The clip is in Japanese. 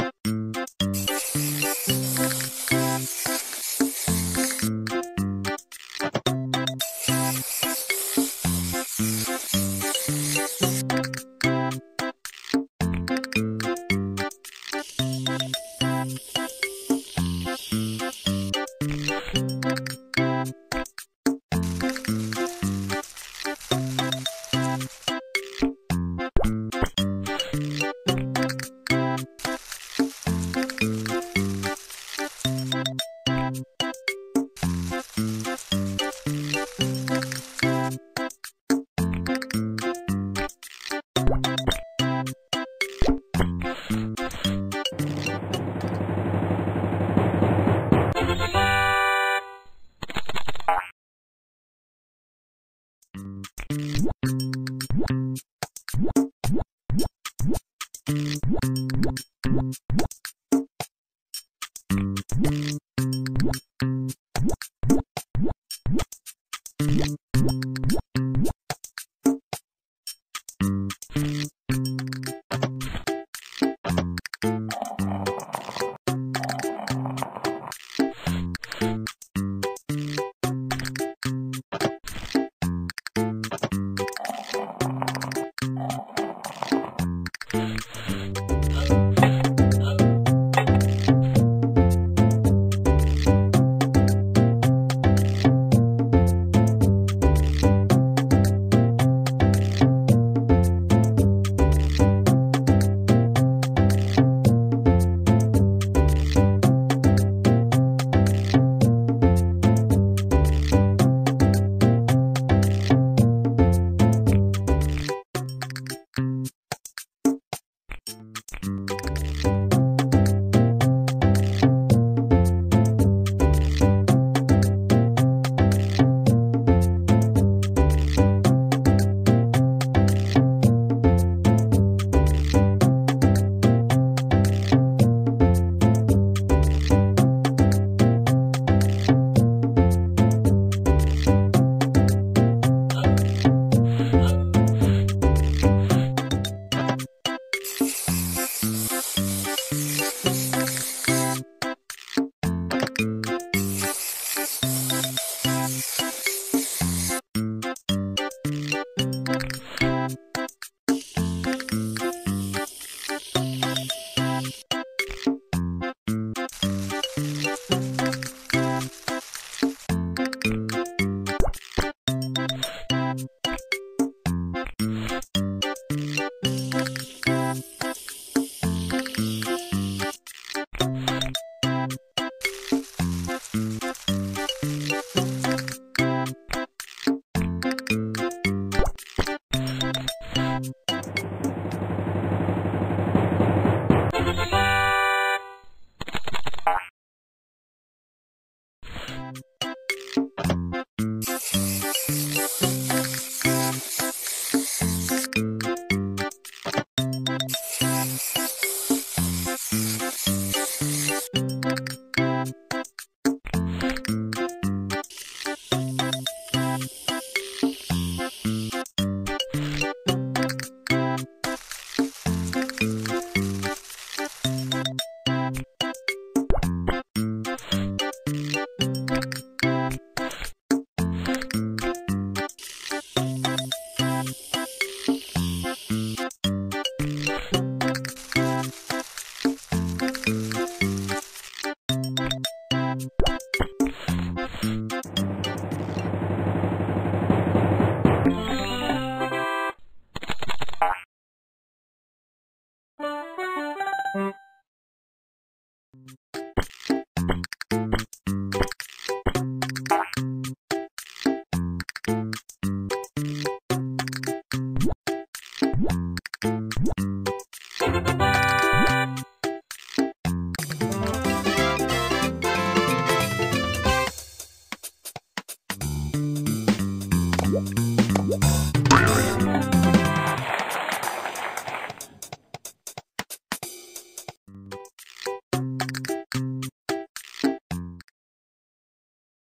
you